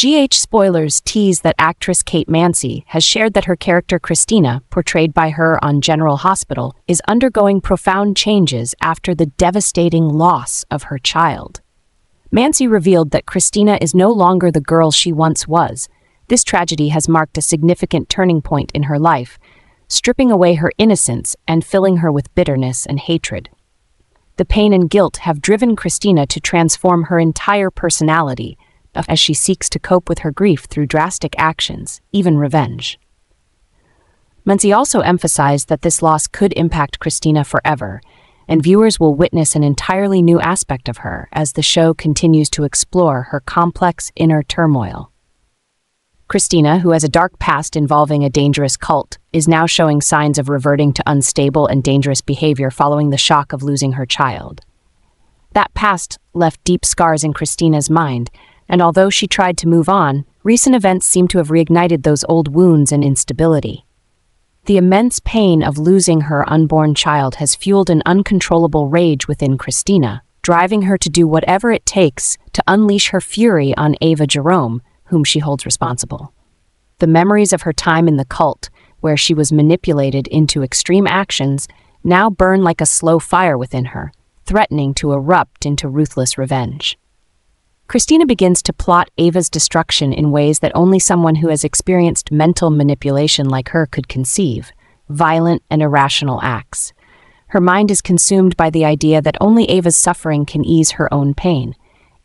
GH Spoilers tease that actress Kate Mansi has shared that her character Kristina, portrayed by her on General Hospital, is undergoing profound changes after the devastating loss of her child. Mansi revealed that Kristina is no longer the girl she once was. This tragedy has marked a significant turning point in her life, stripping away her innocence and filling her with bitterness and hatred. The pain and guilt have driven Kristina to transform her entire personality as she seeks to cope with her grief through drastic actions, even revenge. Mansi also emphasized that this loss could impact Kristina forever, and viewers will witness an entirely new aspect of her as the show continues to explore her complex inner turmoil. Kristina, who has a dark past involving a dangerous cult, is now showing signs of reverting to unstable and dangerous behavior following the shock of losing her child. That past left deep scars in Kristina's mind, and although she tried to move on, recent events seem to have reignited those old wounds and instability. The immense pain of losing her unborn child has fueled an uncontrollable rage within Kristina, driving her to do whatever it takes to unleash her fury on Ava Jerome, whom she holds responsible. The memories of her time in the cult, where she was manipulated into extreme actions, now burn like a slow fire within her, threatening to erupt into ruthless revenge. Kristina begins to plot Ava's destruction in ways that only someone who has experienced mental manipulation like her could conceive violent and irrational acts. Her mind is consumed by the idea that only Ava's suffering can ease her own pain.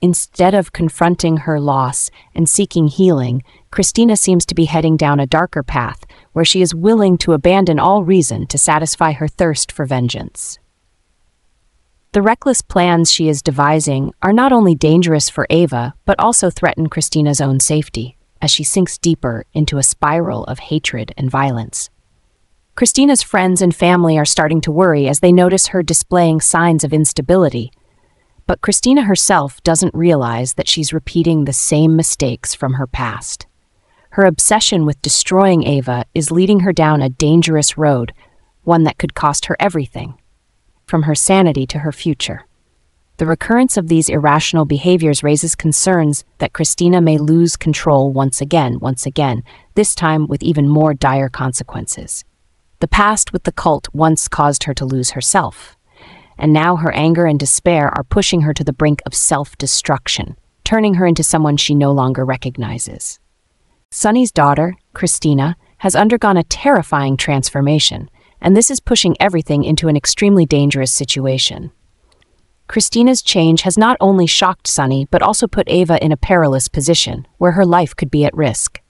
Instead of confronting her loss and seeking healing, Kristina seems to be heading down a darker path where she is willing to abandon all reason to satisfy her thirst for vengeance. The reckless plans she is devising are not only dangerous for Ava, but also threaten Kristina's own safety, as she sinks deeper into a spiral of hatred and violence. Kristina's friends and family are starting to worry as they notice her displaying signs of instability. But Kristina herself doesn't realize that she's repeating the same mistakes from her past. Her obsession with destroying Ava is leading her down a dangerous road, one that could cost her everything from her sanity to her future. The recurrence of these irrational behaviors raises concerns that Kristina may lose control once again, once again, this time with even more dire consequences. The past with the cult once caused her to lose herself, and now her anger and despair are pushing her to the brink of self destruction, turning her into someone she no longer recognizes. Sonny's daughter, Kristina, has undergone a terrifying transformation and this is pushing everything into an extremely dangerous situation. Kristina's change has not only shocked Sonny, but also put Ava in a perilous position, where her life could be at risk.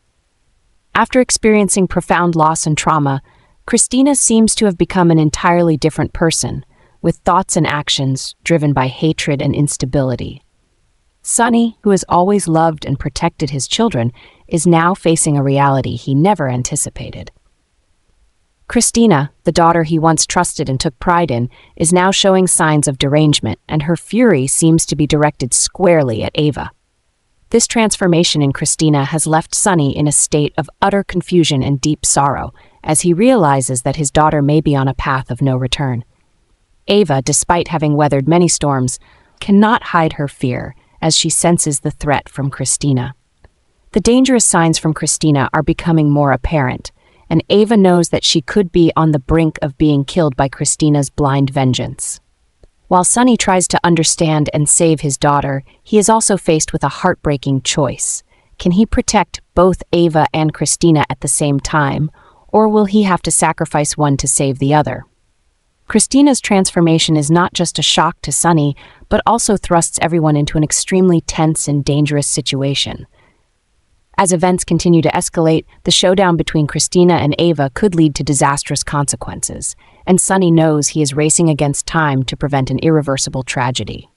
After experiencing profound loss and trauma, Kristina seems to have become an entirely different person, with thoughts and actions driven by hatred and instability. Sonny, who has always loved and protected his children, is now facing a reality he never anticipated. Kristina, the daughter he once trusted and took pride in, is now showing signs of derangement, and her fury seems to be directed squarely at Ava. This transformation in Kristina has left Sonny in a state of utter confusion and deep sorrow, as he realizes that his daughter may be on a path of no return. Ava, despite having weathered many storms, cannot hide her fear as she senses the threat from Kristina. The dangerous signs from Kristina are becoming more apparent, and Ava knows that she could be on the brink of being killed by Kristina's blind vengeance. While Sonny tries to understand and save his daughter, he is also faced with a heartbreaking choice. Can he protect both Ava and Kristina at the same time, or will he have to sacrifice one to save the other? Kristina's transformation is not just a shock to Sonny, but also thrusts everyone into an extremely tense and dangerous situation. As events continue to escalate, the showdown between Kristina and Ava could lead to disastrous consequences, and Sonny knows he is racing against time to prevent an irreversible tragedy.